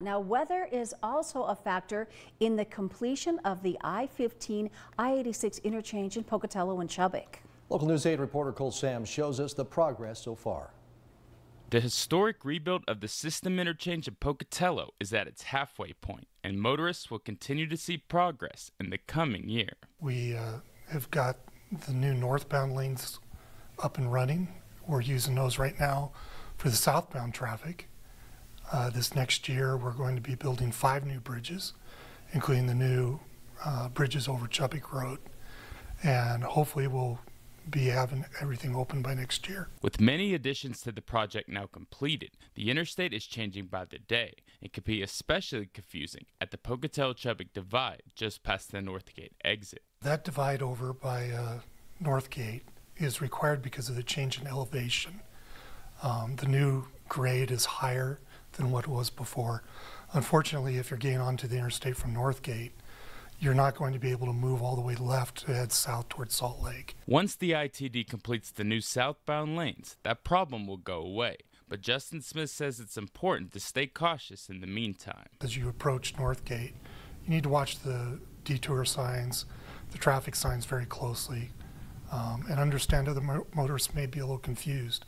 Now, weather is also a factor in the completion of the I-15, I-86 interchange in Pocatello and Chubbuck. Local News 8 reporter Cole Sams shows us the progress so far. The historic rebuild of the system interchange in Pocatello is at its halfway point, and motorists will continue to see progress in the coming year. We uh, have got the new northbound lanes up and running. We're using those right now for the southbound traffic. Uh, this next year, we're going to be building five new bridges, including the new uh, bridges over Chubbuck Road. And hopefully, we'll be having everything open by next year. With many additions to the project now completed, the interstate is changing by the day. It could be especially confusing at the Pocatello Chubbuck divide just past the Northgate exit. That divide over by uh, Northgate is required because of the change in elevation. Um, the new grade is higher than what it was before. Unfortunately, if you're getting onto the interstate from Northgate, you're not going to be able to move all the way left to head south towards Salt Lake. Once the ITD completes the new southbound lanes, that problem will go away. But Justin Smith says it's important to stay cautious in the meantime. As you approach Northgate, you need to watch the detour signs, the traffic signs very closely, um, and understand that the motorists may be a little confused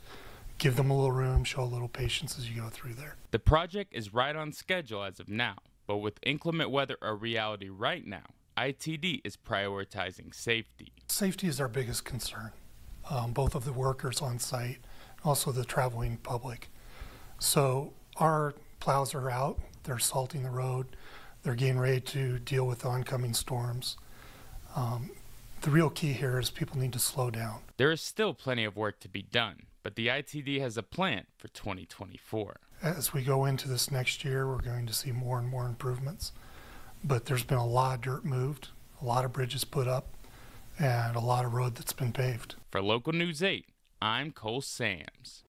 give them a little room, show a little patience as you go through there. The project is right on schedule as of now, but with inclement weather a reality right now, ITD is prioritizing safety. Safety is our biggest concern, um, both of the workers on site, also the traveling public. So our plows are out, they're salting the road, they're getting ready to deal with oncoming storms. Um, the real key here is people need to slow down. There is still plenty of work to be done, but the ITD has a plan for 2024. As we go into this next year, we're going to see more and more improvements. But there's been a lot of dirt moved, a lot of bridges put up, and a lot of road that's been paved. For Local News 8, I'm Cole Sams.